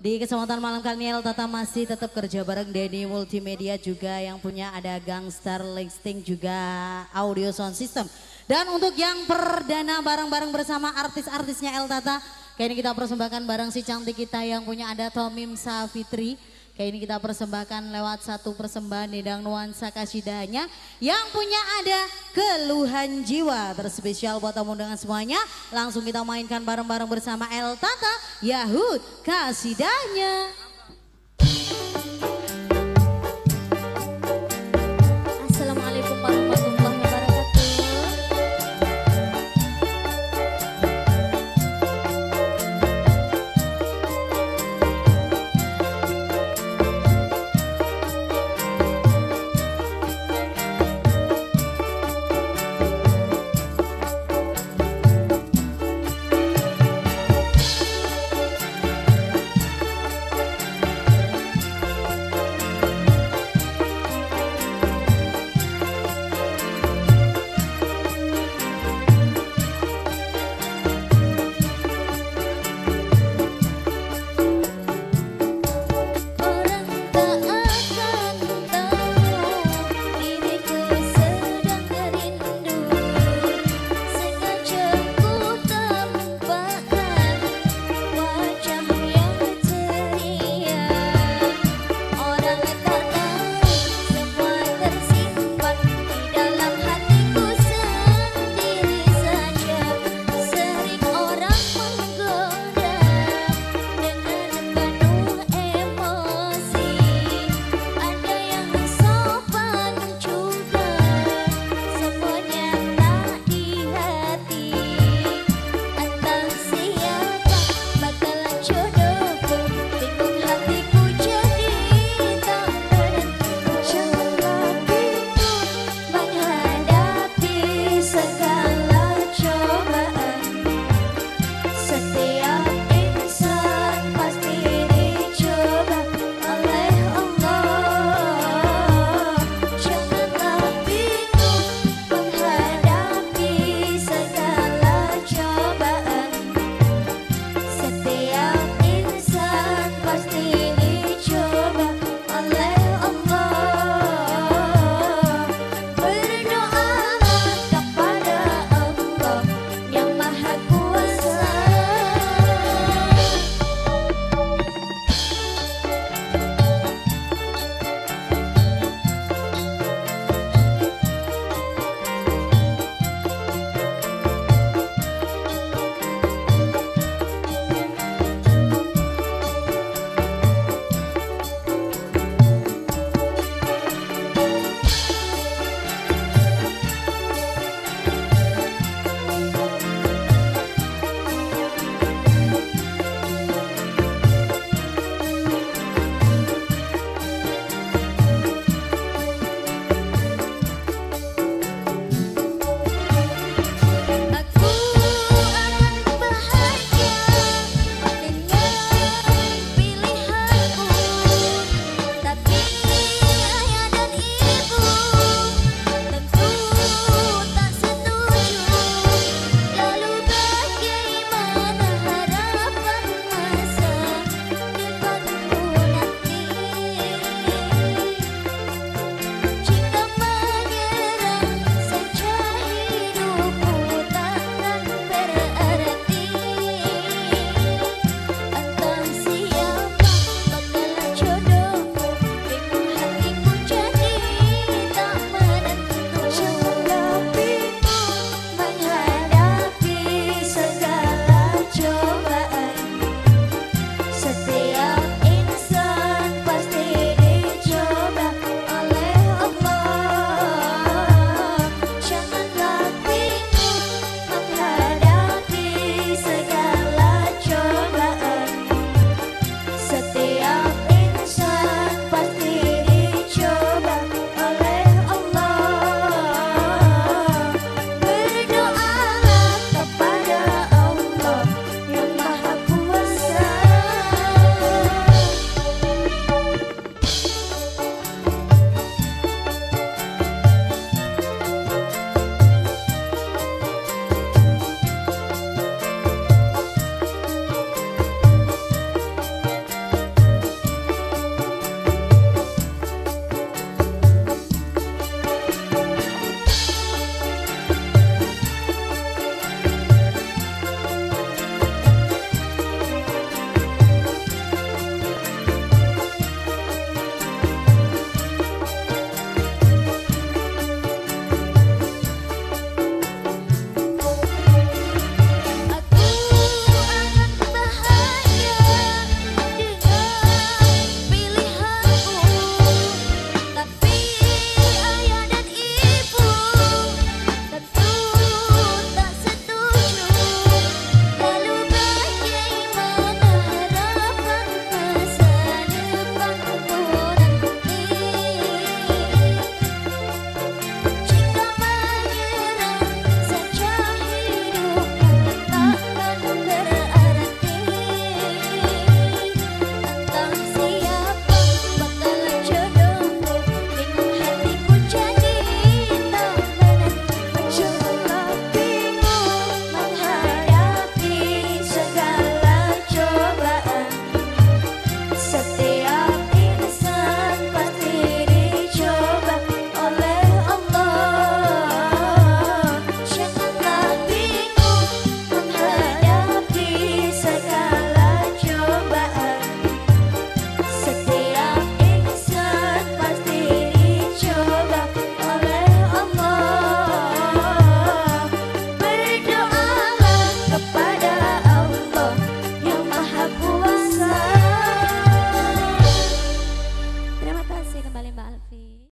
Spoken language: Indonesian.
Di kesempatan malam kali ini Tata masih tetap kerja bareng Denny Multimedia juga yang punya ada Gangstar Listing juga audio sound system. Dan untuk yang perdana bareng-bareng bersama artis-artisnya El Tata, kayak ini kita persembahkan bareng si cantik kita yang punya ada Tomim Safitri. Kayak ini kita persembahkan lewat satu persembahan Nidang Nuansa Kasidanya yang punya ada keluhan jiwa terspesial buat tamu dengan semuanya. Langsung kita mainkan bareng-bareng bersama El Tata Yahud Kasidanya.